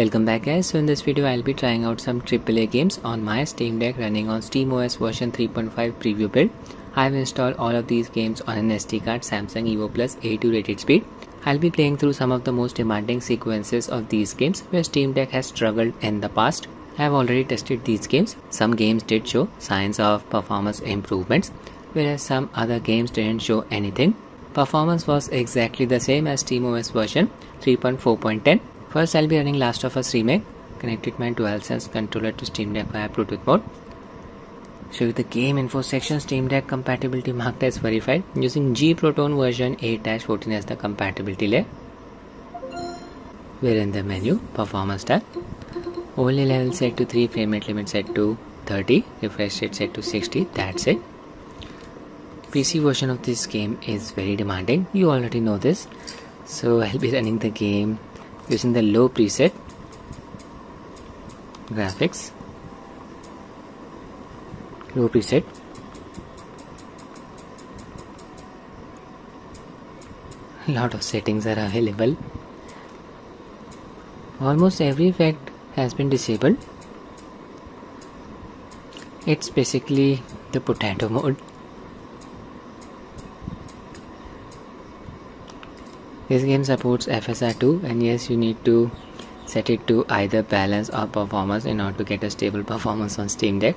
Welcome back guys, so in this video I'll be trying out some AAA games on my Steam Deck running on SteamOS version 3.5 preview build. I've installed all of these games on an SD card Samsung Evo Plus A2 rated speed. I'll be playing through some of the most demanding sequences of these games where Steam Deck has struggled in the past. I've already tested these games. Some games did show signs of performance improvements, whereas some other games didn't show anything. Performance was exactly the same as SteamOS version 3.4.10. First I'll be running Last of Us Remake, connected my DualSense controller to Steam Deck via Bluetooth mode. Show you the game info section Steam Deck compatibility marked as verified using G Proton version 8-14 as the compatibility layer. We're in the menu, Performance tab. overlay level set to 3, frame rate limit set to 30, refresh rate set to 60, that's it. PC version of this game is very demanding, you already know this. So I'll be running the game using the low preset graphics. Low preset. A lot of settings are available. Almost every effect has been disabled. It's basically the potato mode this game supports FSR2 and yes you need to set it to either balance or performance in order to get a stable performance on Steam Deck.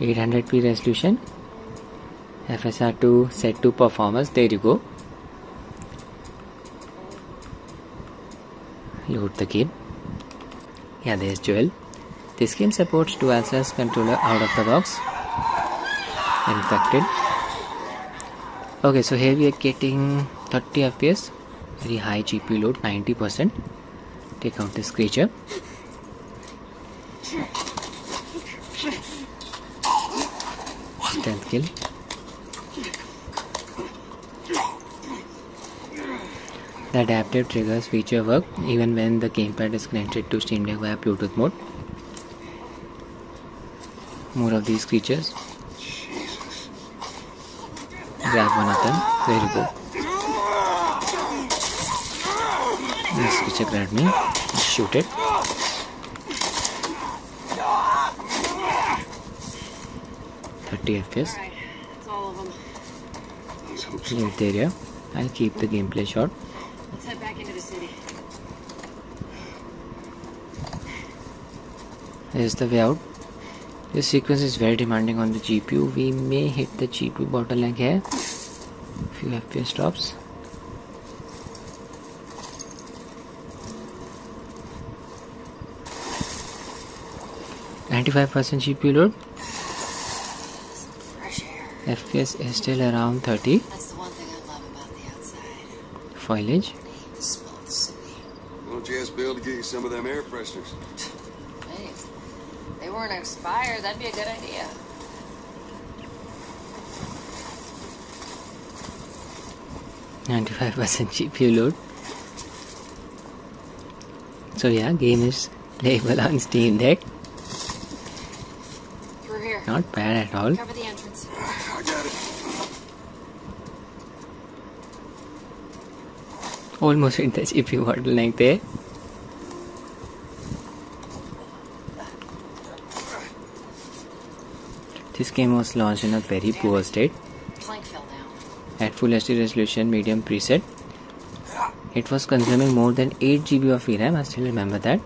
800p resolution. FSR2 set to performance. There you go. Load the game. Yeah there's Joel. This game supports DualSense controller out of the box. Infected. Okay so here we are getting 30 fps very high GPU load 90% take out this creature. Stealth kill. The adaptive triggers feature work even when the gamepad is connected to Steam Deck via Bluetooth mode. More of these creatures. Grab one of them. There you go this creature grabbed me shoot it Thirty FPS. Leave it area. I'll keep the gameplay short. Let's head back into the city. Here's the way out. This sequence is very demanding on the GPU. We may hit the GPU bottleneck here. Few FPS drops. Ninety-five percent GPU load. FPS is still around thirty. That's the one thing I love about the outside. Foliage. I hate the smell of the city. Why don't you ask Bill to get you some of them air fresheners? Hey, they weren't expired, that'd be a good idea. Ninety-five percent GPU load. So yeah, game is playable on Steam Deck. Not bad at all. Cover the entrance. I got it. Almost hit the GPU bottleneck there. This game was launched in a very poor state Plank fell down. at Full HD resolution medium preset. It was consuming more than 8 GB of VRAM, I still remember that.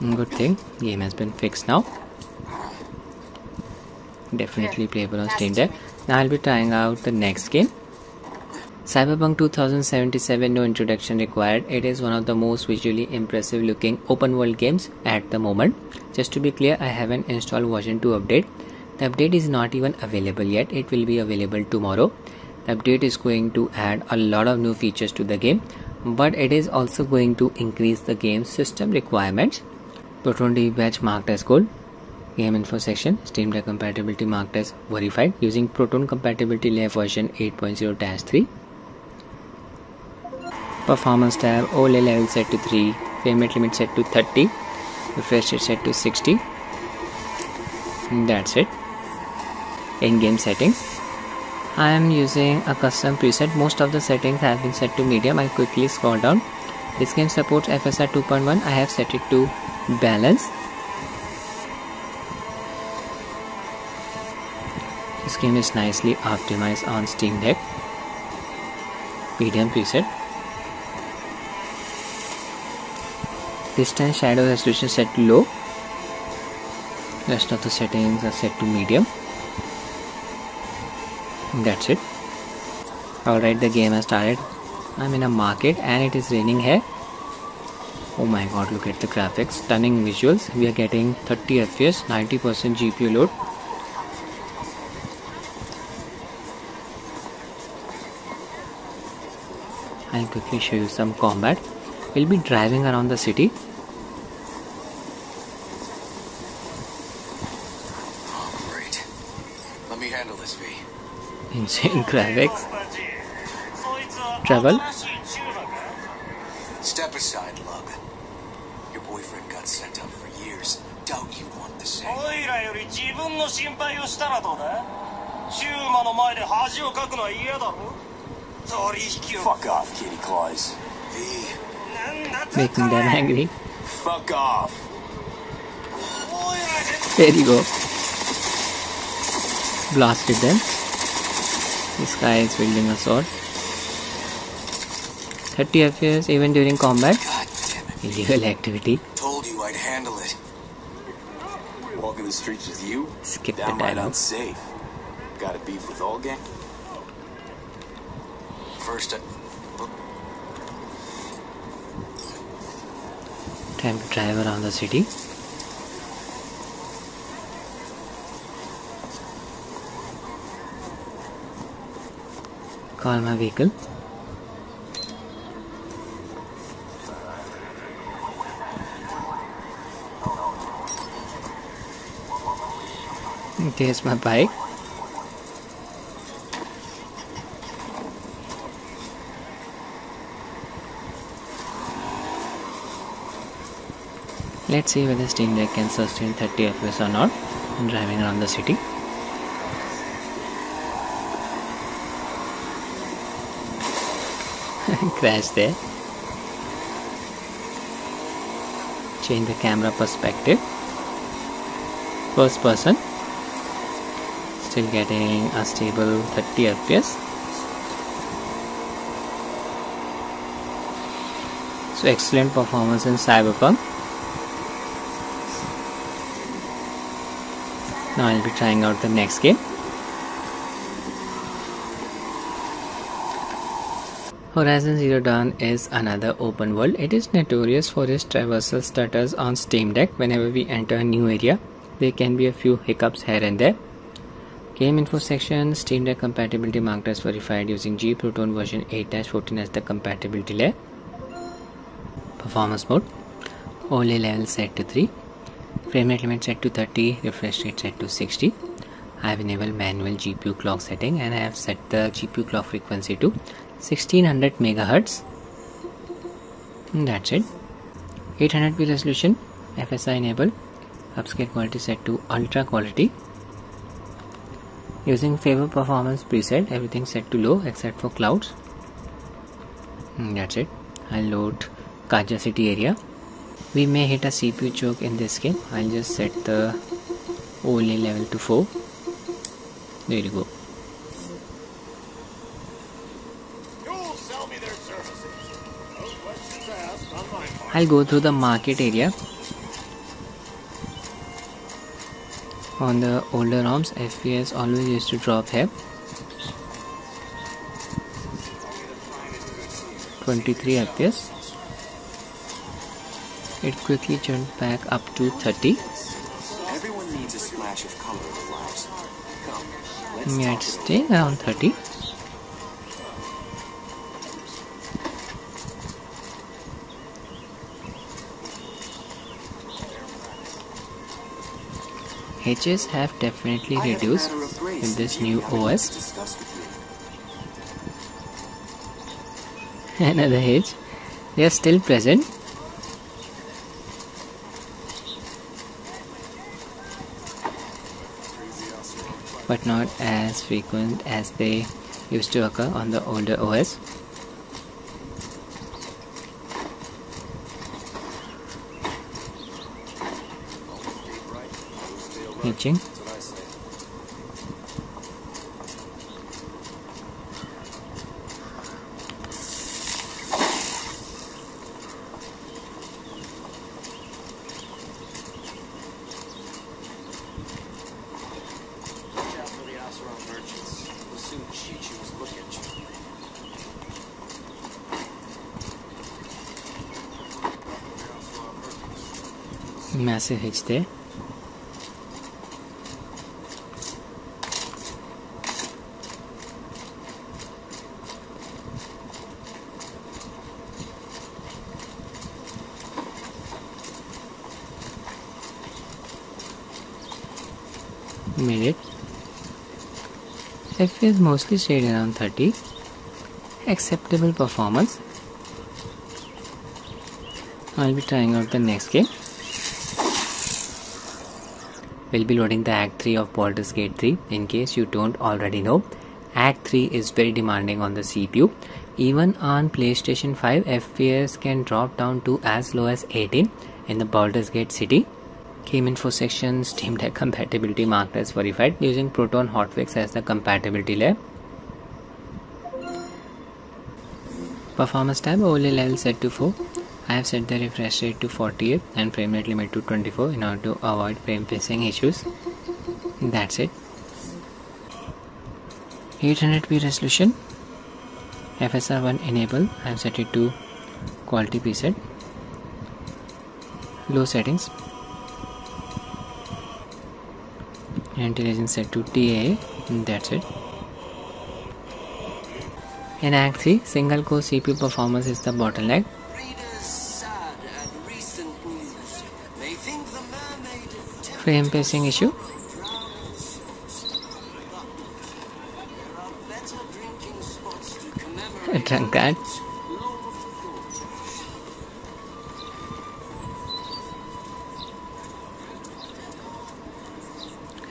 Good thing, game has been fixed now. Definitely playable on Steam Deck. Now I'll be trying out the next game. Cyberpunk 2077 no introduction required. It is one of the most visually impressive looking open world games at the moment. Just to be clear, I haven't installed version 2 update. The update is not even available yet. It will be available tomorrow. The update is going to add a lot of new features to the game, but it is also going to increase the game's system requirements. Proton DB badge marked as gold. Game info section, Steam Deck compatibility marked as verified using Proton compatibility layer version 8.0-3. Performance tab, overlay level set to 3, frame limit set to 30, refresh rate set to 60. And That's it. In-game settings. I am using a custom preset. Most of the settings have been set to medium. I quickly scroll down. This game supports FSR 2.1. I have set it to balance. This game is nicely optimized on Steam Deck. Medium preset. Distance shadow resolution set to low. Rest of the settings are set to medium. That's it. Alright, the game has started. I'm in a market and it is raining here. Oh my god, look at the graphics. Stunning visuals. We are getting 30 FPS, 90% GPU load. I'll quickly show you some combat. We'll be driving around the city. Oh, great. Let me handle this, V. Insane graphics. Travel. Step aside, Lug. Your boyfriend got sent up for years. Don't you want the same? おいらより自分の心配をしたらどうだシューマの前で恥をかくのは嫌だろ取引を Fuck off, kitty claws. Making them angry. Fuck off. There you go. Blasted them. This guy is wielding a sword. 30 FPS even during combat. Illegal activity. Told you I'd handle it. Walking the streets with you? Skip that dialogue. Safe. Got a beef with all gang? First, uh, Time to drive around the city. Call my vehicle. There's my bike. Let's see whether Steam Deck can sustain 30 FPS or not driving around the city. Crash there. Change the camera perspective. First person. Still getting a stable 30 FPS. So excellent performance in Cyberpunk. I'll be trying out the next game. Horizon Zero Dawn is another open world. It is notorious for its traversal stutters on Steam Deck. Whenever we enter a new area, there can be a few hiccups here and there. Game info section Steam Deck compatibility marked as verified using G Proton version 8-14 as the compatibility layer. Performance mode overlay level set to 3 frame rate limit set to 30 refresh rate set to 60 I have enabled manual GPU clock setting and I have set the GPU clock frequency to 1600 megahertz. And that's it. 800p resolution FSI enabled. Upscale quality set to ultra quality. Using favor performance preset everything set to low except for clouds. And that's it. I'll load Carja city area we may hit a CPU choke in this game. I'll just set the overlay level to 4 there you go. You'll sell me their services. No questions asked on my part. I'll go through the market area. On the older ROMs FPS always used to drop here. 23 FPS it quickly jumped back up to 30 Everyone needs a splash of color in lives. Come, yeah it around 30 Hitches have definitely have reduced grace with this new Jamie had once OS. discussed with you. Another hitch. They are still present. but not as frequent as they used to occur on the older OS. Itching. Massive hitch there. Made it. Mostly stayed around 30. Acceptable performance. I'll be trying out the next game. We'll be loading the Act 3 of Baldur's Gate 3 in case you don't already know. Act 3 is very demanding on the CPU. Even on PlayStation 5, FPS can drop down to as low as 18 in the Baldur's Gate city. Game info section, Steam Deck compatibility marked as verified using Proton Hotfix as the compatibility layer. Performance tab overlay level set to 4. I have set the refresh rate to 48 and frame rate limit to 24 in order to avoid frame pacing issues. That's it. 800p resolution. FSR1 enable. I have set it to quality preset. Low settings. Intelligence set to TAA. That's it. In Act 3, single core CPU performance is the bottleneck. Frame pacing issue. drowns. There are better drinking spots to commemorate Drunkard. Lord Gortash.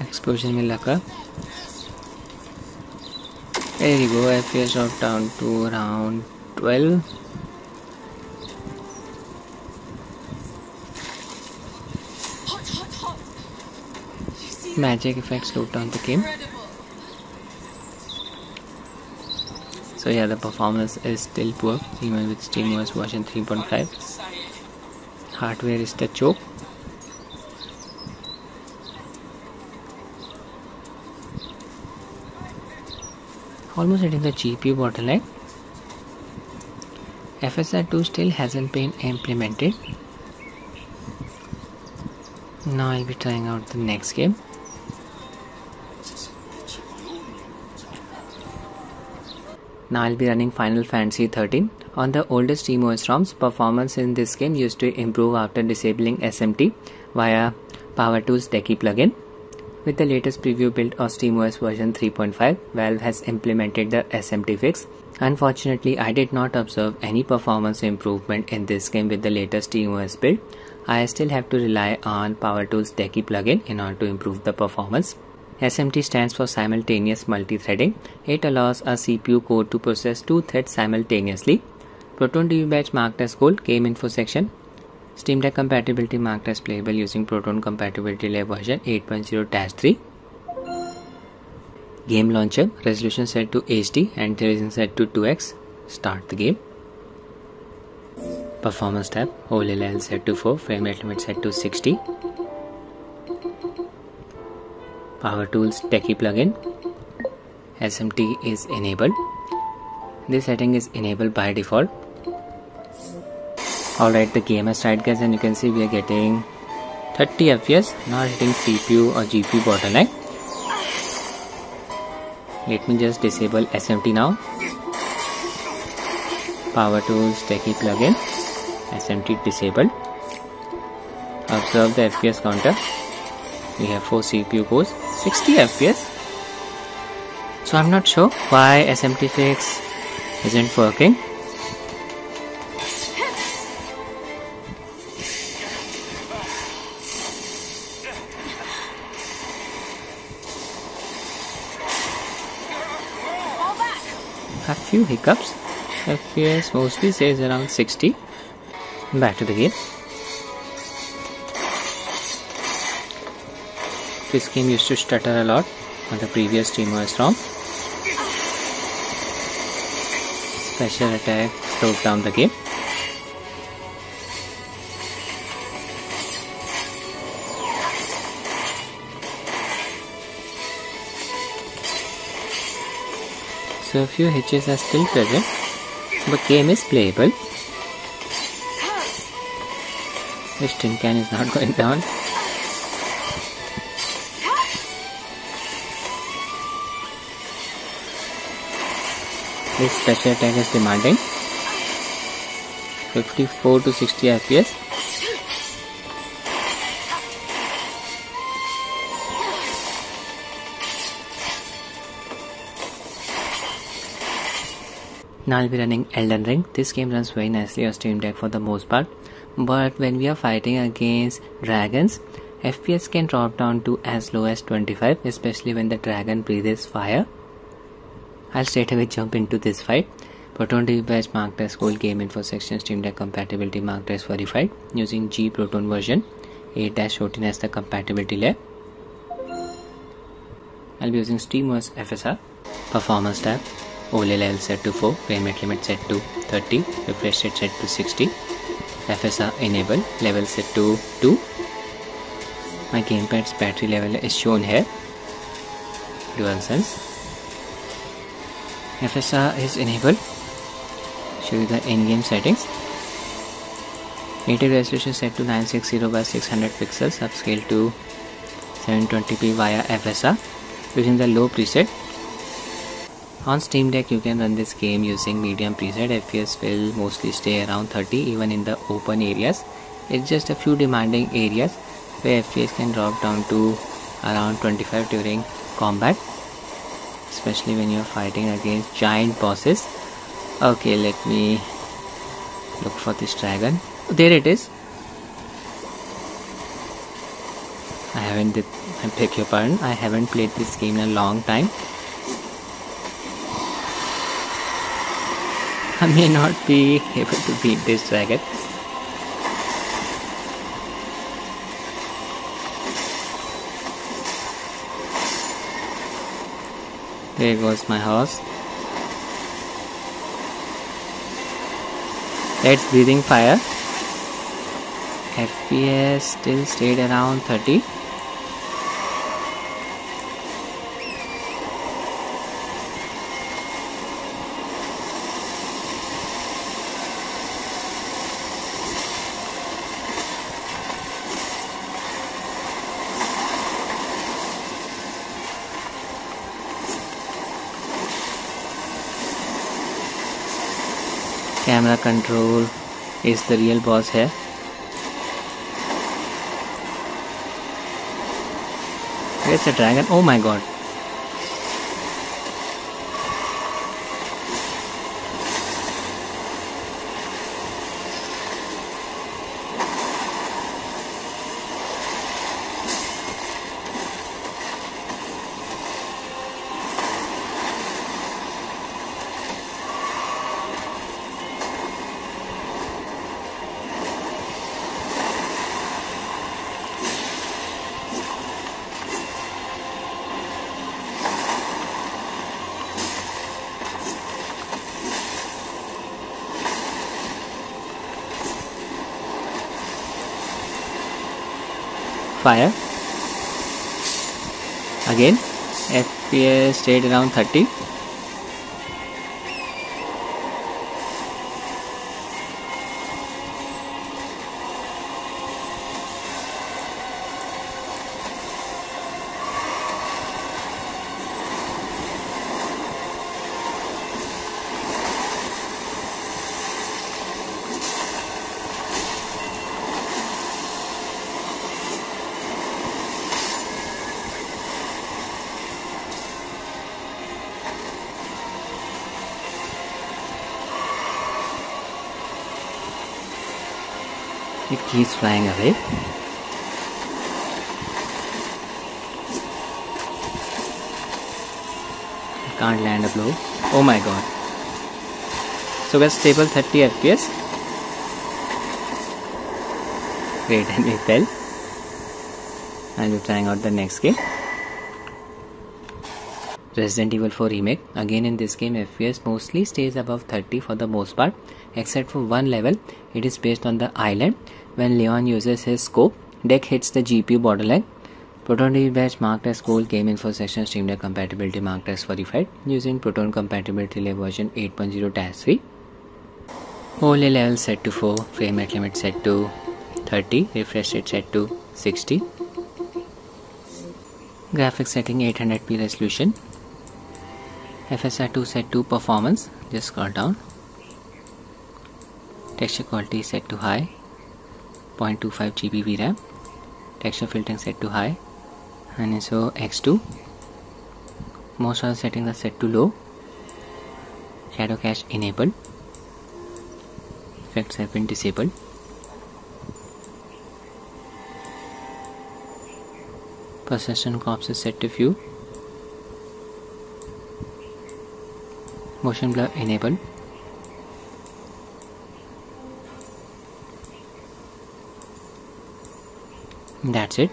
explosion में लगा there you go FPS dropped down to around 12 Magic effect slowed down the game. So yeah the performance is still poor even with SteamOS version 3.5 hardware is the choke almost hitting the GPU bottleneck. FSR2 still hasn't been implemented. Now I'll be trying out the next game Now I'll be running Final Fantasy 13. On the oldest SteamOS ROMs, performance in this game used to improve after disabling SMT via PowerTools Decky plugin. With the latest preview build of SteamOS version 3.5, Valve has implemented the SMT fix. Unfortunately, I did not observe any performance improvement in this game with the latest SteamOS build. I still have to rely on PowerTools Decky plugin in order to improve the performance. SMT stands for simultaneous multi-threading. It allows a CPU core to process two threads simultaneously. Proton DB batch marked as gold, game info section. Steam Deck compatibility marked as playable using Proton compatibility layer version 8.0-3. Game launcher, resolution set to HD and intelligence set to 2x. Start the game. Performance tab, level set to 4, frame rate limit set to 60. Power Tools Decky plugin. SMT is enabled. This setting is enabled by default. Alright, the game has started guys and you can see we are getting 30 FPS, not hitting CPU or GPU bottleneck. Let me just disable SMT now. Power Tools Decky plugin. SMT disabled. Observe the FPS counter. We have 4 CPU cores, 60 FPS. So I'm not sure why SMT fix isn't working. A few hiccups. FPS mostly says around 60. Back to the game. This game used to stutter a lot on the previous SteamOS ROM. Special attack slowed down the game. So a few hitches are still present, but game is playable. This tin can is not going down. This special attack is demanding 54 to 60 FPS. Now I'll be running Elden Ring. This game runs very nicely on Steam Deck for the most part, but when we are fighting against dragons, FPS can drop down to as low as 25, especially when the dragon breathes fire. I'll straight away jump into this fight. Proton badge marked as gold game info section Steam Deck compatibility marked as verified using G Proton version 8-14 as the compatibility layer. I'll be using SteamOS FSR, Performance tab, overlay level set to 4, frame rate limit set to 30, refresh rate set to 60, FSR enable, level set to 2. My gamepad's battery level is shown here, DualSense. FSR is enabled, show you the in-game settings. Native resolution set to 960 by 600 pixels, upscale to 720p via FSR using the low preset on Steam Deck you can run this game using medium preset, FPS will mostly stay around 30 even in the open areas. It's just a few demanding areas where FPS can drop down to around 25 during combat especially when you're fighting against giant bosses. Okay let me look for this dragon. There it is. I haven't I beg your pardon, I haven't played this game in a long time. I may not be able to beat this dragon. There goes my horse. Let's breathing fire. FPS still stayed around 30. Camera control is the real boss है। Dragon oh my god fire again FPS stayed around 30 It keeps flying away. Can't land a blow. Oh my god. So we're stable 30 FPS. Great, and we fell. I'll be trying out the next game. Resident Evil 4 Remake. Again in this game FPS mostly stays above 30 for the most part except for one level. It is based on the island. When Leon uses his scope, Deck hits the GPU borderline. Proton DB batch marked as gold game info session Steam Deck compatibility marked as verified using Proton compatibility layer version 8.0-3. overlay level set to 4, frame rate limit set to 30, refresh rate set to 60. Graphics setting 800p resolution. FSR2 set to performance, just scroll down. Texture quality set to high, 0.25 GB VRAM. Texture filtering set to high, and ISO X2. Most other settings are set to low. Shadow cache enabled. Effects have been disabled. Persistent corpses is set to few. Motion blur enabled. That's it.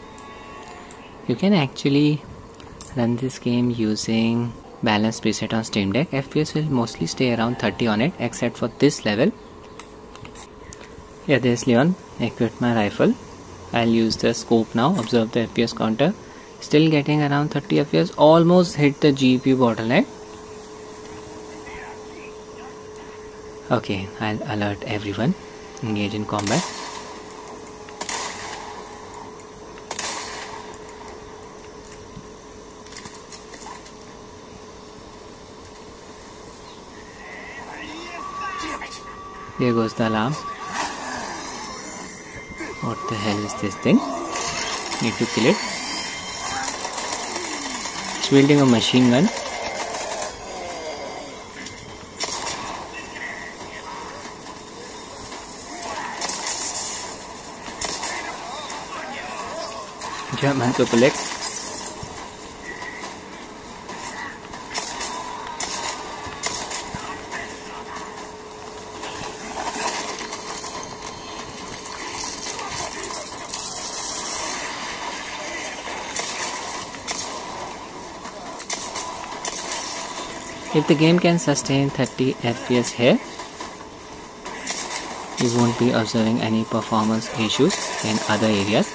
You can actually run this game using balance preset on Steam Deck. FPS will mostly stay around 30 on it except for this level. Yeah, there's Leon. Equipped my rifle. I'll use the scope now. Observe the FPS counter. Still getting around 30 FPS. Almost hit the GPU bottleneck. Okay, I'll alert everyone. Engage in combat. There goes the alarm. What the hell is this thing? Need to kill it. It's wielding a machine gun. German Suplex. If the game can sustain 30 FPS here, you won't be observing any performance issues in other areas.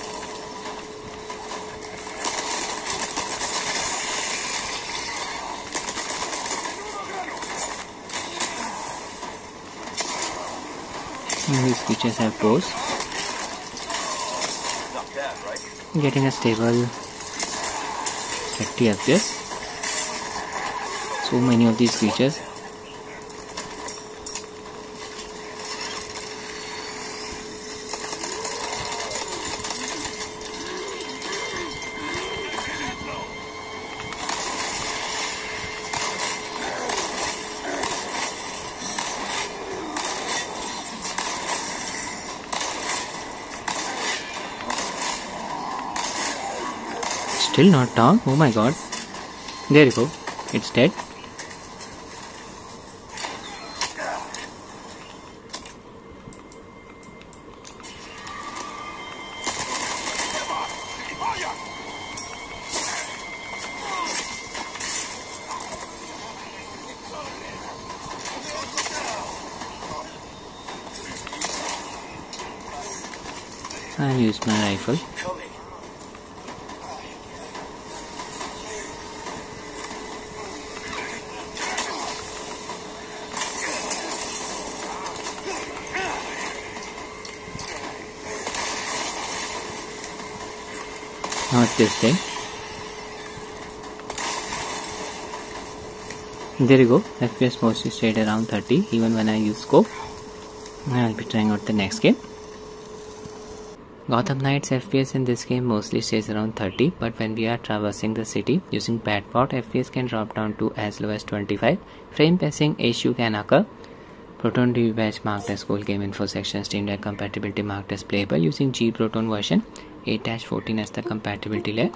These features have pros. Getting a stable 30 FPS. So many of these features. Still not down. Oh my god. There you go. It's dead. I'll use my rifle. Coming. Not this thing. There you go. FPS mostly stayed around 30 even when I use scope. I'll be trying out the next game. Gotham Knights FPS in this game mostly stays around 30 but when we are traversing the city using Padpot FPS can drop down to as low as 25. Frame pacing issue can occur. Proton DB batch marked as gold game info section Steam Deck compatibility marked as playable using G Proton version 8-14 as the compatibility layer.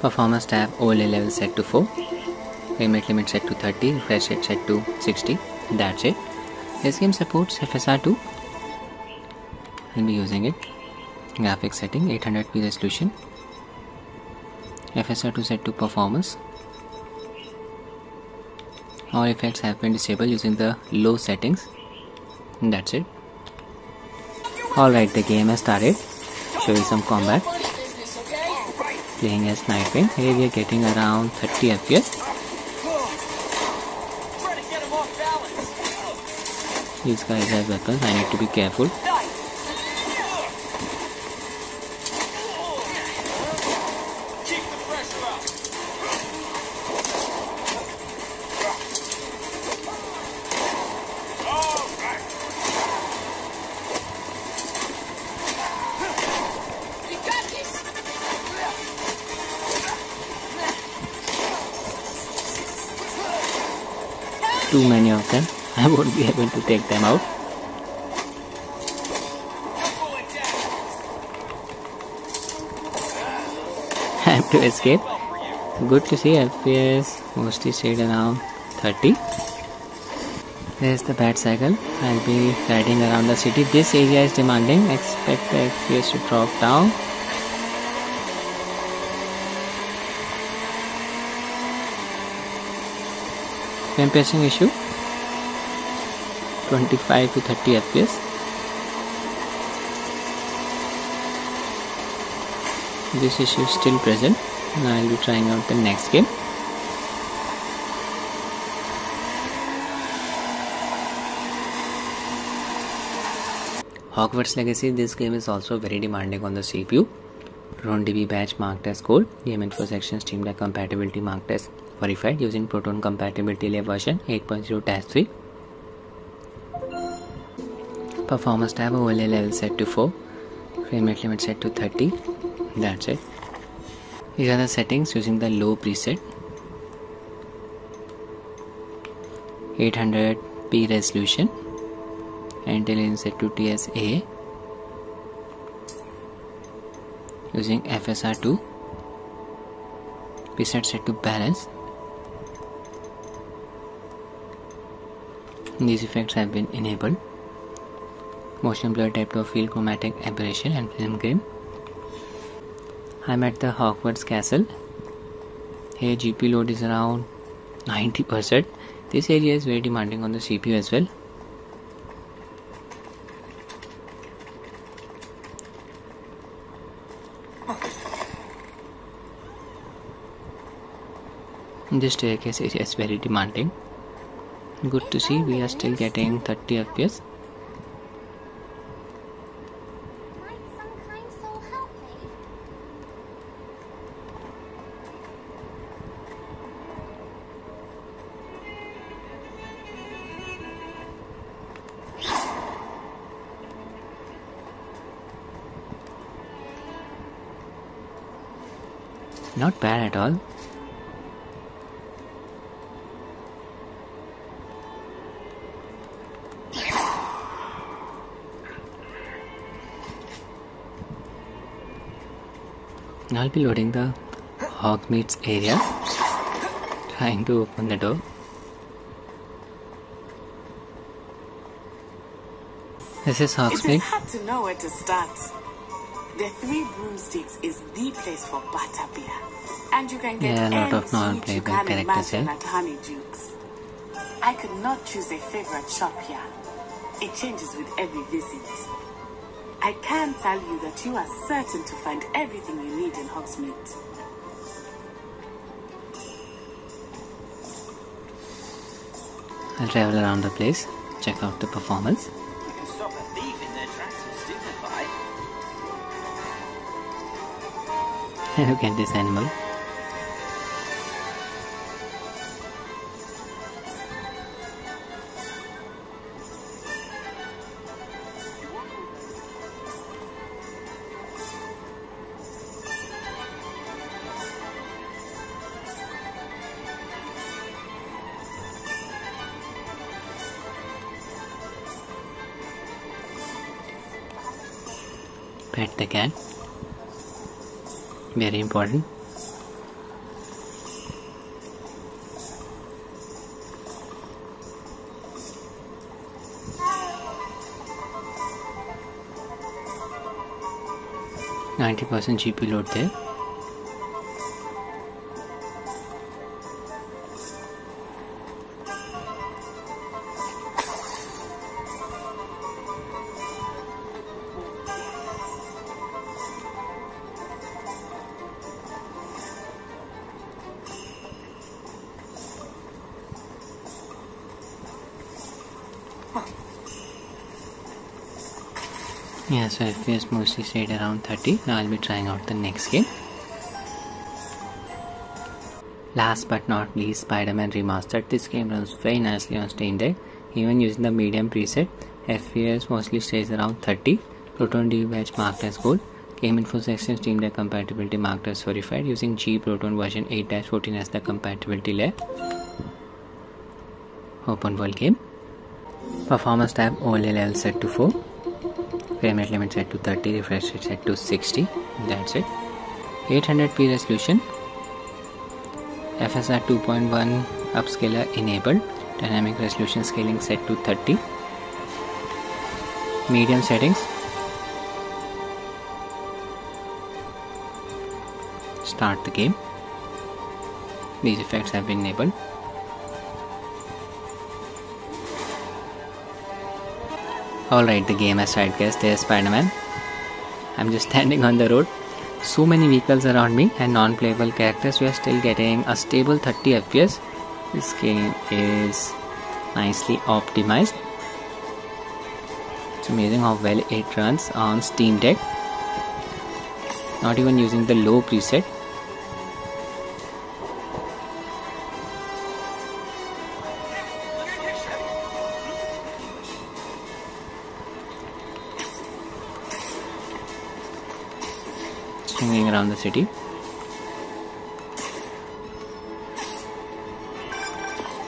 Performance tab overlay level set to 4. Frame limit set to 30, refresh rate set to 60. That's it. This game supports FSR2. I'll be using it. graphics setting 800p resolution FSR2 set to performance all effects have been disabled using the low settings that's it alright the game has started show you some combat. Playing as Nightwing here we are getting around 30 fps these guys have weapons. I need to be careful I won't be able to take them out. I have to escape. Good to see FPS mostly stayed around 30 there's the bat cycle. I'll be riding around the city. This area is demanding. Expect the FPS to drop down. Pacing issue 25 to 30 fps this issue is still present and I'll be trying out the next game. Hogwarts Legacy this game is also very demanding on the CPU Proton DB batch marked as gold. Game info section Steam Deck compatibility marked as verified using Proton compatibility layer version 8.0-3 performance tab overlay level set to 4 frame rate limit set to 30 that's it. These are the settings using the low preset. 800p resolution intelligence set to TSA using FSR2 preset set to balance. These effects have been enabled motion blur depth of field chromatic aberration and film grain. I'm at the Hogwarts castle. Here GPU load is around 90% this area is very demanding on the CPU as well. This staircase area is very demanding. Good to see we are still getting 30 fps all I'll be loading the Hogsmeade area trying to open the door this is It Hogsmeade is hard to know where to start. The Three Broomsticks is the place for butterbeer. And you can get Yeah, a lot of non-playable sweet you can characters here. at Honeydukes. I could not choose a favorite shop here. It changes with every visit. I can tell you that you are certain to find everything you need in Hogsmeade. I'll travel around the place check out the performance You can stop a thief in their tracks and look at this animal cat very important 90% GPU load there. So FPS mostly stayed around 30. Now I'll be trying out the next game. Last but not least, Spider-Man Remastered. This game runs very nicely on Steam Deck. Even using the medium preset, FPS mostly stays around 30. Proton DB badge marked as gold. Game info section Steam Deck compatibility marked as verified using G Proton version 8-14 as the compatibility layer. Open world game. Performance tab overlay level set to 4 frame limit set to 30 refresh rate set to 60 that's it. 800p resolution. FSR 2.1 upscaler enabled. Dynamic resolution scaling set to 30 medium settings. Start the game. These effects have been enabled Alright, the game has started guys, there's Spider-Man. I'm just standing on the road. So many vehicles around me and non-playable characters. We are still getting a stable 30 FPS. This game is nicely optimized. It's amazing how well it runs on Steam Deck. Not even using the low preset. Swinging around the city.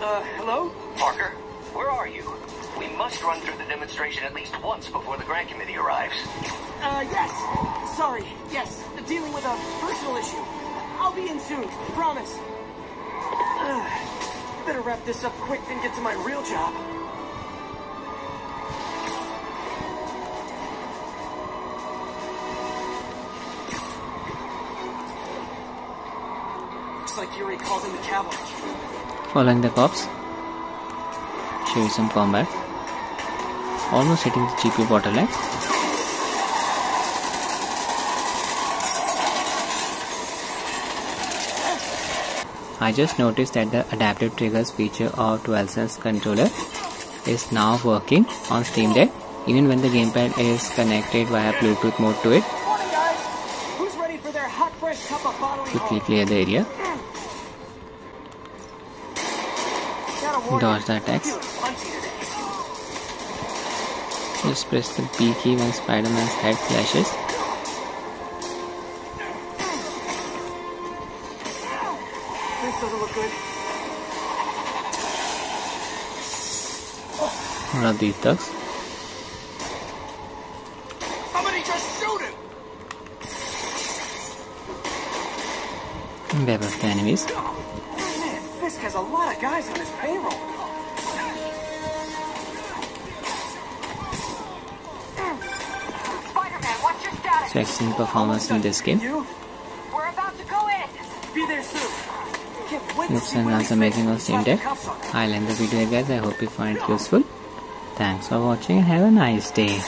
Uh, hello? Parker, where are you? We must run through the demonstration at least once before the grant committee arrives. Uh, yes. Sorry. Yes. Dealing with a personal issue. I'll be in soon. Promise. Uh, better wrap this up quick than get to my real job. Following the cops. Show you some combat. Almost hitting the GPU bottleneck. I just noticed that the adaptive triggers feature of DualSense controller is now working on Steam Deck even when the gamepad is connected via Bluetooth mode to it. Morning, guys. Who's ready for their hot, fresh cup of bottling Quickly clear the area. Mm. Dodge the attacks. feeling punchy today. Just press the B key when Spider-Man's head flashes. This doesn't look good. One of these thugs. Somebody just shoot him! Web of the enemies. Guys on his payroll. Spider-Man, what's your status? So excellent performance in this game. We're about to go in. Be there soon. Can't wait to Looks and when runs these amazing on things Steam Deck. I'll end the video guys. I hope you find it useful. Thanks for watching and have a nice day.